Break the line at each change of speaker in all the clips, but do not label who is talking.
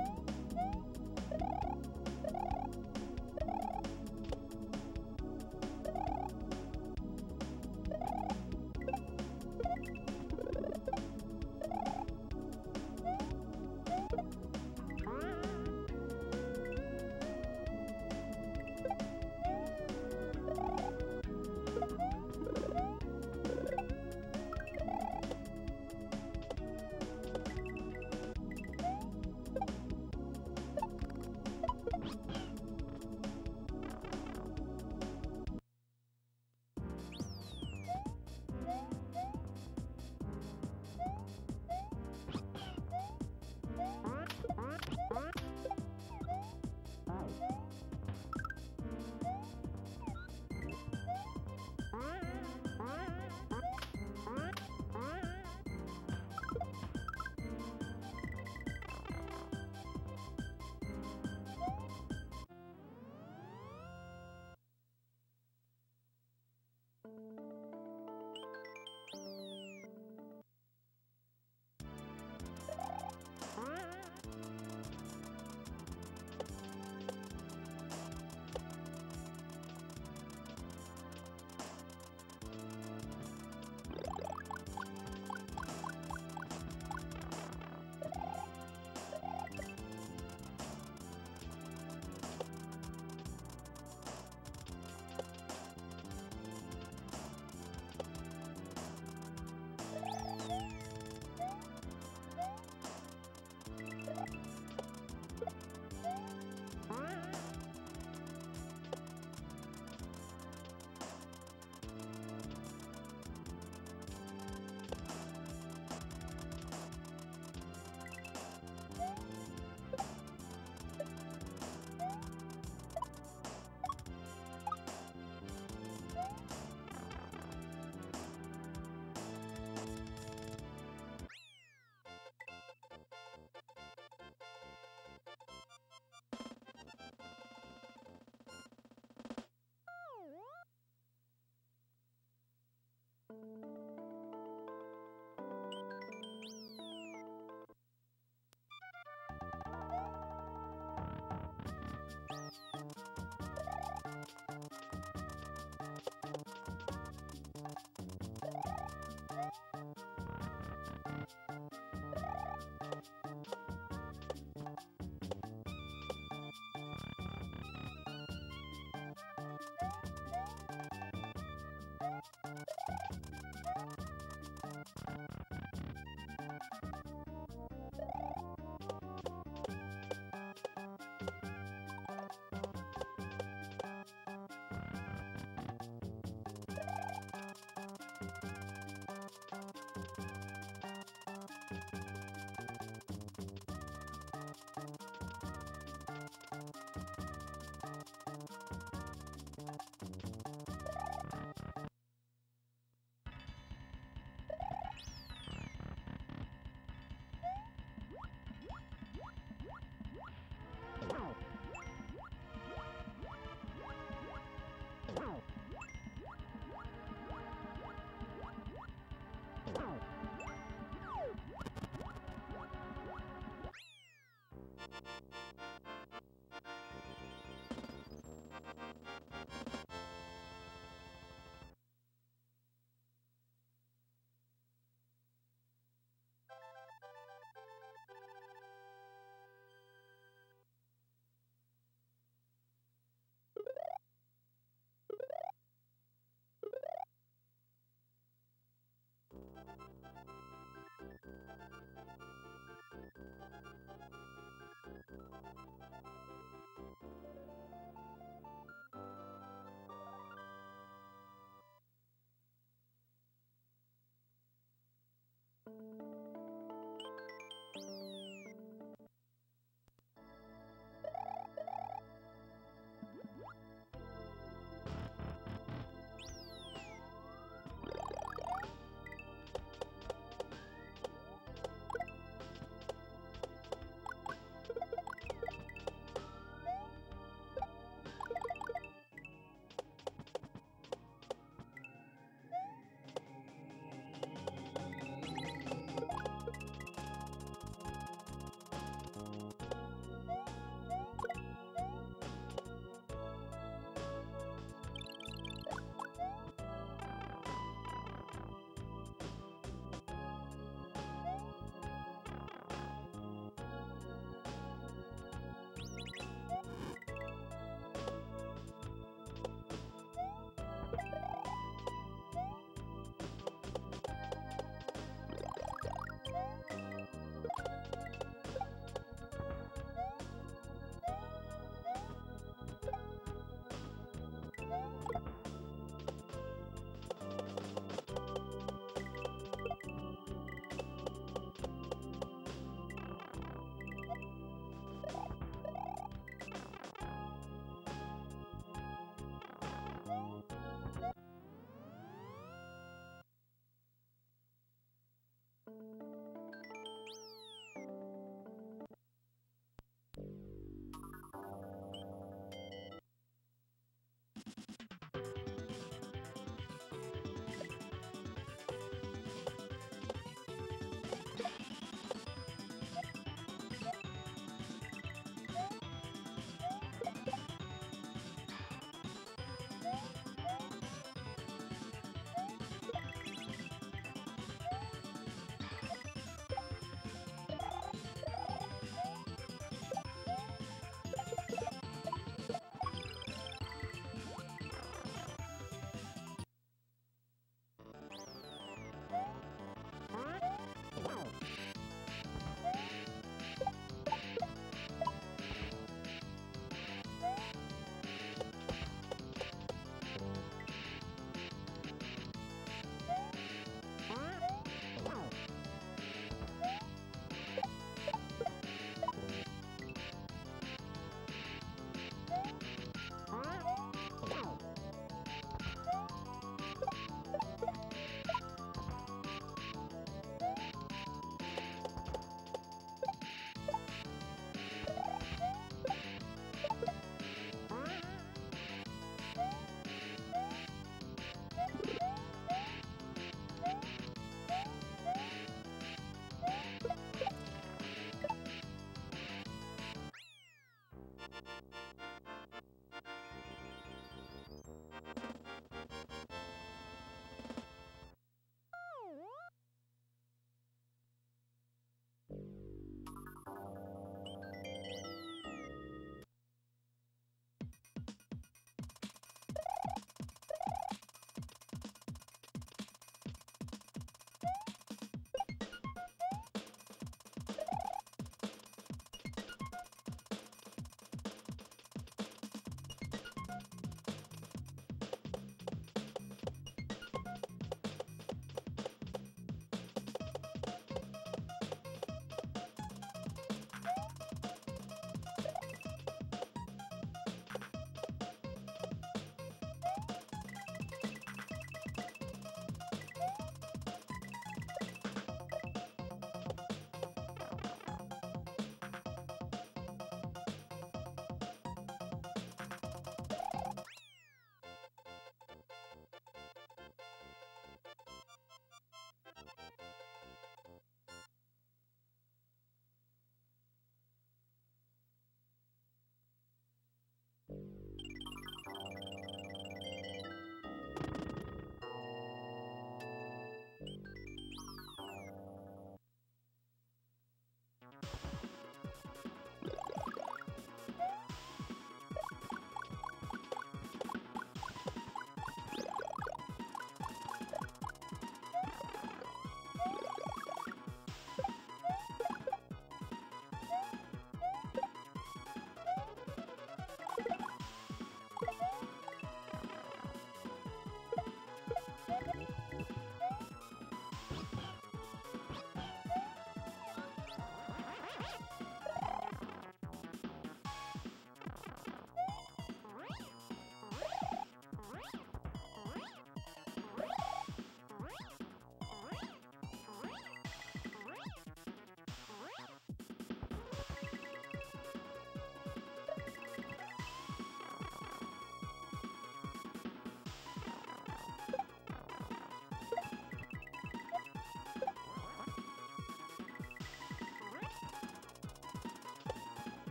え?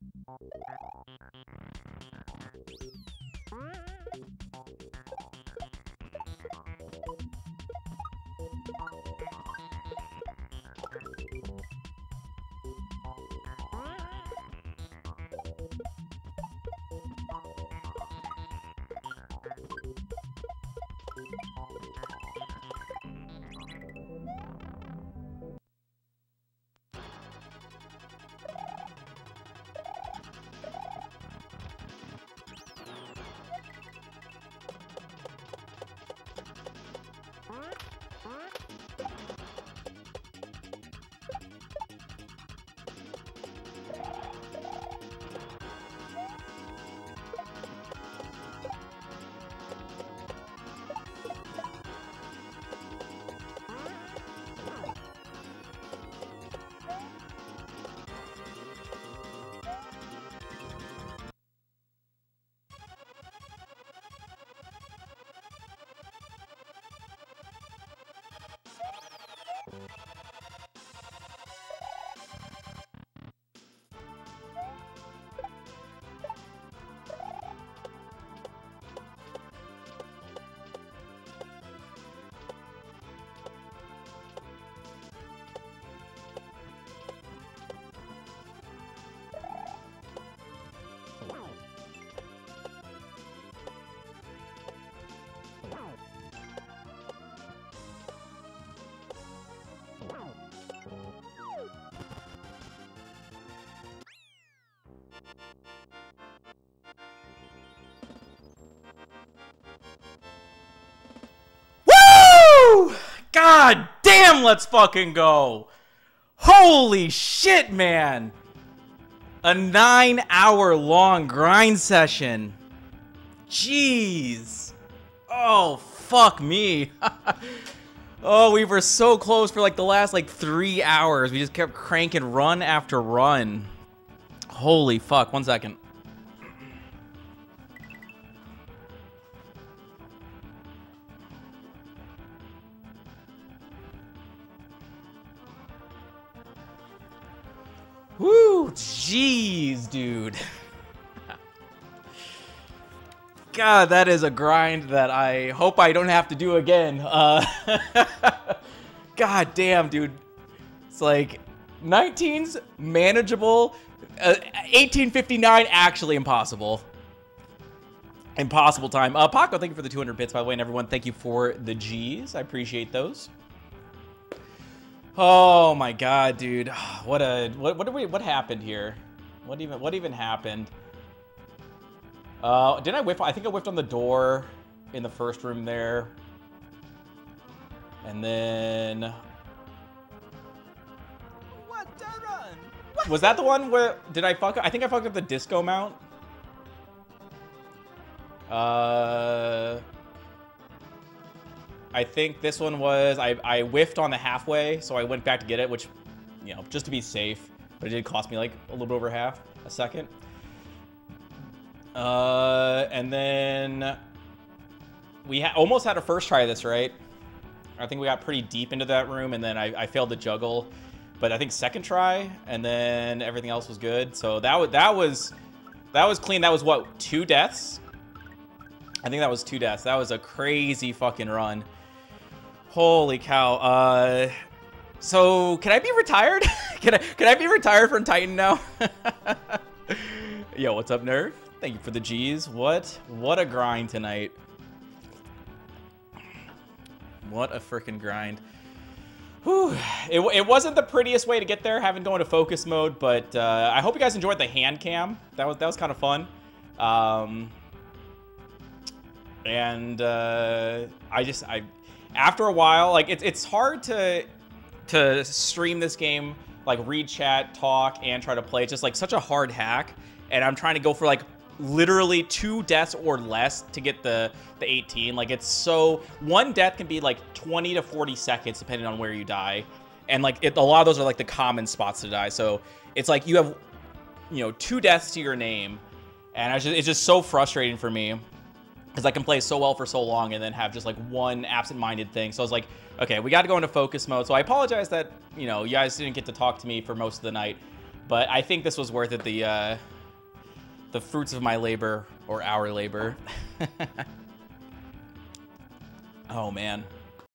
you. Damn, let's fucking go. Holy shit, man. A nine hour long grind session. Jeez. Oh, fuck me. oh, we were so close for like the last like three hours. We just kept cranking run after run. Holy fuck. One second. Woo, jeez, dude. God, that is a grind that I hope I don't have to do again. Uh, God damn, dude. It's like 19's manageable. Uh, 1859 actually impossible. Impossible time. Uh, Paco, thank you for the 200 bits, by the way, and everyone, thank you for the G's. I appreciate those. Oh my god, dude. What a what what we what happened here? What even what even happened? Uh did I whiff I think I whiffed on the door in the first room there. And then
What run!
Was that the one where did I fuck up? I think I fucked up the disco mount. Uh I think this one was, I, I whiffed on the halfway, so I went back to get it, which, you know, just to be safe. But it did cost me like a little bit over half a second. Uh, and then we ha almost had a first try this, right? I think we got pretty deep into that room, and then I, I failed to juggle. But I think second try, and then everything else was good. So that was that was that was clean. That was what two deaths? I think that was two deaths. That was a crazy fucking run. Holy cow. Uh, so can I be retired? can I can I be retired from Titan now? Yo, what's up, Nerf? Thank you for the G's. What what a grind tonight. What a freaking grind. Whew. It, it wasn't the prettiest way to get there, having going to focus mode, but uh, I hope you guys enjoyed the hand cam. That was that was kind of fun. Um, and uh, I just I after a while like it's it's hard to to stream this game like read chat talk and try to play. It's just like such a hard hack and I'm trying to go for like literally two deaths or less to get the the 18 like it's so one death can be like 20 to 40 seconds depending on where you die. And like it, a lot of those are like the common spots to die. So it's like you have you know two deaths to your name and just, it's just so frustrating for me because I can play so well for so long and then have just like one absent-minded thing. So I was like, okay, we got to go into focus mode. So I apologize that, you know, you guys didn't get to talk to me for most of the night, but I think this was worth it. The, uh, the fruits of my labor or our labor. oh man.